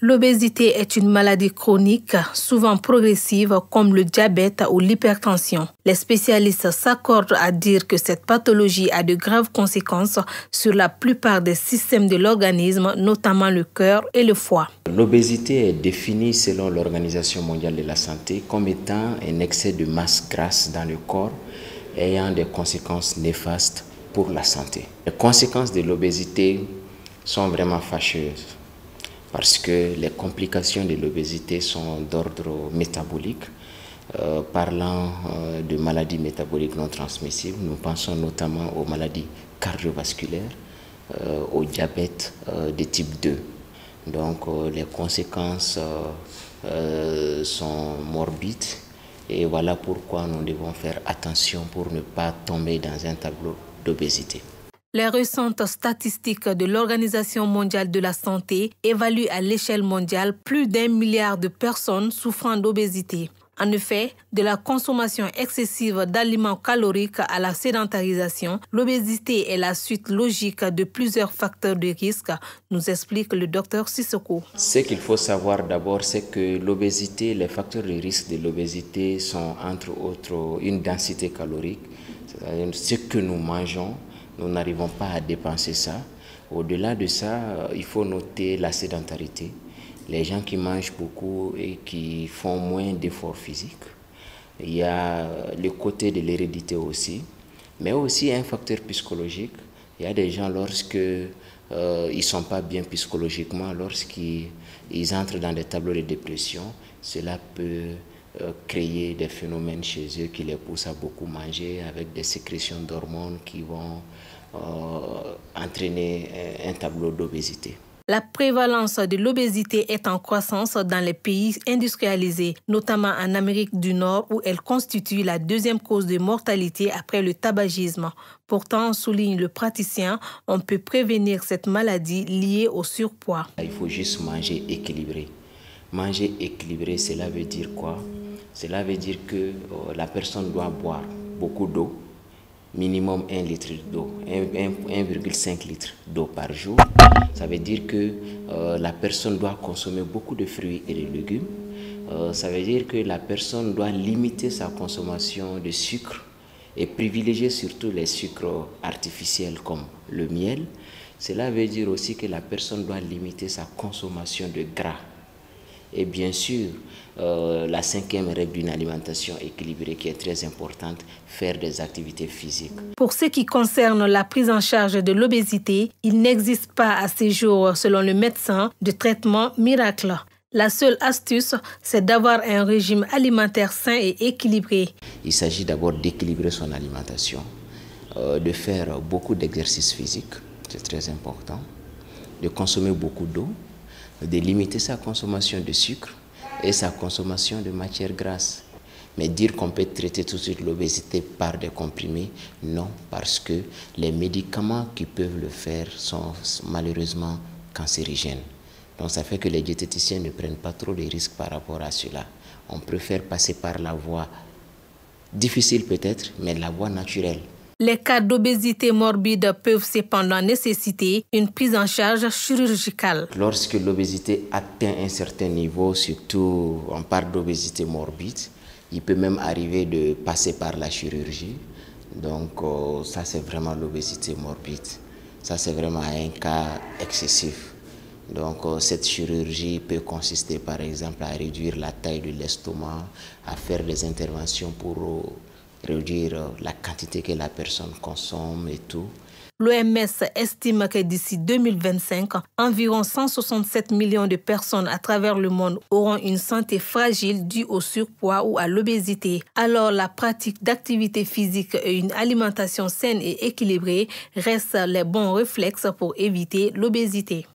L'obésité est une maladie chronique, souvent progressive, comme le diabète ou l'hypertension. Les spécialistes s'accordent à dire que cette pathologie a de graves conséquences sur la plupart des systèmes de l'organisme, notamment le cœur et le foie. L'obésité est définie selon l'Organisation mondiale de la santé comme étant un excès de masse grasse dans le corps ayant des conséquences néfastes pour la santé. Les conséquences de l'obésité sont vraiment fâcheuses parce que les complications de l'obésité sont d'ordre métabolique. Euh, parlant euh, de maladies métaboliques non transmissibles, nous pensons notamment aux maladies cardiovasculaires, euh, au diabète de type 2. Donc les conséquences sont morbides et voilà pourquoi nous devons faire attention pour ne pas tomber dans un tableau d'obésité. Les récentes statistiques de l'Organisation mondiale de la santé évaluent à l'échelle mondiale plus d'un milliard de personnes souffrant d'obésité. En effet, de la consommation excessive d'aliments caloriques à la sédentarisation, l'obésité est la suite logique de plusieurs facteurs de risque, nous explique le docteur Sissoko. Ce qu'il faut savoir d'abord, c'est que l'obésité, les facteurs de risque de l'obésité sont entre autres une densité calorique, c'est-à-dire ce que nous mangeons, nous n'arrivons pas à dépenser ça. Au-delà de ça, euh, il faut noter la sédentarité. Les gens qui mangent beaucoup et qui font moins d'efforts physiques. Il y a euh, le côté de l'hérédité aussi, mais aussi un facteur psychologique. Il y a des gens, lorsque euh, ils sont pas bien psychologiquement, lorsqu'ils entrent dans des tableaux de dépression, cela peut créer des phénomènes chez eux qui les poussent à beaucoup manger avec des sécrétions d'hormones qui vont euh, entraîner un tableau d'obésité. La prévalence de l'obésité est en croissance dans les pays industrialisés, notamment en Amérique du Nord où elle constitue la deuxième cause de mortalité après le tabagisme. Pourtant, souligne le praticien, on peut prévenir cette maladie liée au surpoids. Il faut juste manger équilibré. Manger équilibré, cela veut dire quoi? Cela veut dire que euh, la personne doit boire beaucoup d'eau, minimum 1 litre d'eau, 1,5 litre d'eau par jour. Ça veut dire que euh, la personne doit consommer beaucoup de fruits et de légumes. Euh, ça veut dire que la personne doit limiter sa consommation de sucre et privilégier surtout les sucres artificiels comme le miel. Cela veut dire aussi que la personne doit limiter sa consommation de gras et bien sûr, euh, la cinquième règle d'une alimentation équilibrée qui est très importante, faire des activités physiques. Pour ce qui concerne la prise en charge de l'obésité, il n'existe pas à ces jours, selon le médecin, de traitement miracle. La seule astuce, c'est d'avoir un régime alimentaire sain et équilibré. Il s'agit d'abord d'équilibrer son alimentation, euh, de faire beaucoup d'exercices physiques, c'est très important, de consommer beaucoup d'eau, de limiter sa consommation de sucre et sa consommation de matières grasses. Mais dire qu'on peut traiter tout de suite l'obésité par des comprimés, non, parce que les médicaments qui peuvent le faire sont malheureusement cancérigènes. Donc ça fait que les diététiciens ne prennent pas trop de risques par rapport à cela. On préfère passer par la voie difficile peut-être, mais la voie naturelle. Les cas d'obésité morbide peuvent cependant nécessiter une prise en charge chirurgicale. Lorsque l'obésité atteint un certain niveau, surtout on parle d'obésité morbide, il peut même arriver de passer par la chirurgie. Donc euh, ça c'est vraiment l'obésité morbide. Ça c'est vraiment un cas excessif. Donc euh, cette chirurgie peut consister par exemple à réduire la taille de l'estomac, à faire des interventions pour euh, réduire euh, la quantité que la personne consomme et tout. L'OMS estime que d'ici 2025, environ 167 millions de personnes à travers le monde auront une santé fragile due au surpoids ou à l'obésité. Alors la pratique d'activité physique et une alimentation saine et équilibrée restent les bons réflexes pour éviter l'obésité.